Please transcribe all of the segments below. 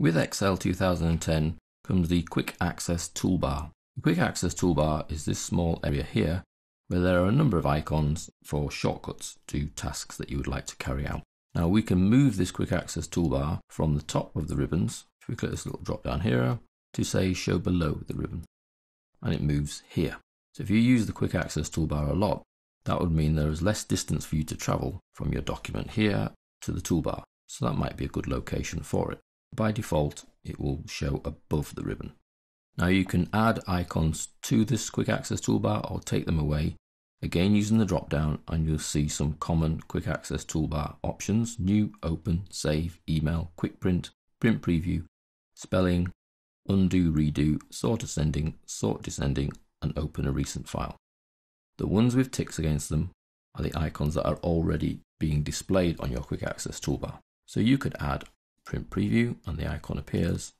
With Excel 2010 comes the Quick Access Toolbar. The Quick Access Toolbar is this small area here where there are a number of icons for shortcuts to tasks that you would like to carry out. Now we can move this Quick Access Toolbar from the top of the ribbons, if we click this little drop down here, to say show below the ribbon. And it moves here. So if you use the Quick Access Toolbar a lot, that would mean there is less distance for you to travel from your document here to the toolbar. So that might be a good location for it. By default, it will show above the ribbon. Now you can add icons to this quick access toolbar or take them away. Again using the drop down and you'll see some common quick access toolbar options. New, open, save, email, quick print, print preview, spelling, undo, redo, sort ascending, sort descending and open a recent file. The ones with ticks against them are the icons that are already being displayed on your quick access toolbar. So you could add print preview and the icon appears,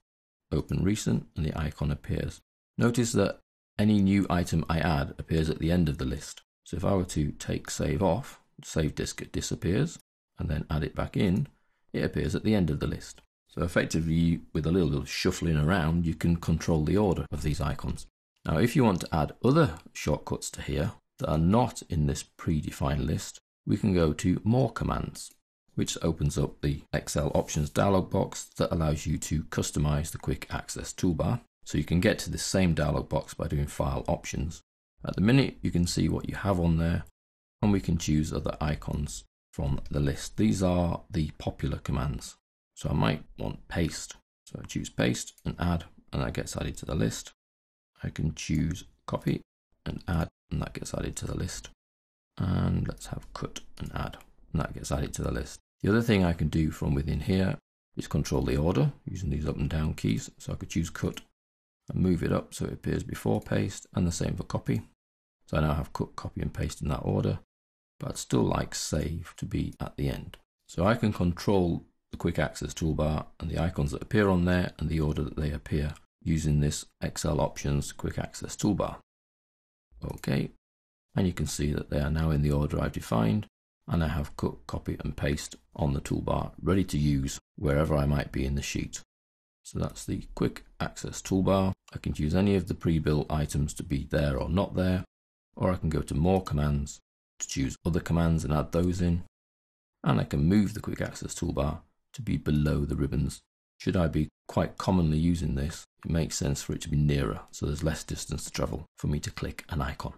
open recent and the icon appears. Notice that any new item I add appears at the end of the list. So if I were to take save off, save disk it disappears, and then add it back in, it appears at the end of the list. So effectively, with a little shuffling around, you can control the order of these icons. Now, if you want to add other shortcuts to here that are not in this predefined list, we can go to More Commands which opens up the Excel options dialog box that allows you to customize the quick access toolbar. So you can get to the same dialog box by doing file options. At the minute, you can see what you have on there and we can choose other icons from the list. These are the popular commands. So I might want paste. So I choose paste and add and that gets added to the list. I can choose copy and add and that gets added to the list. And let's have cut and add and that gets added to the list. The other thing I can do from within here is control the order using these up and down keys. So I could choose cut and move it up so it appears before paste and the same for copy. So I now have cut, copy and paste in that order, but I'd still like save to be at the end. So I can control the quick access toolbar and the icons that appear on there and the order that they appear using this Excel options quick access toolbar. Okay, and you can see that they are now in the order I've defined and I have cut, copy and paste on the toolbar ready to use wherever I might be in the sheet. So that's the quick access toolbar. I can choose any of the pre-built items to be there or not there, or I can go to more commands to choose other commands and add those in. And I can move the quick access toolbar to be below the ribbons. Should I be quite commonly using this, it makes sense for it to be nearer, so there's less distance to travel for me to click an icon.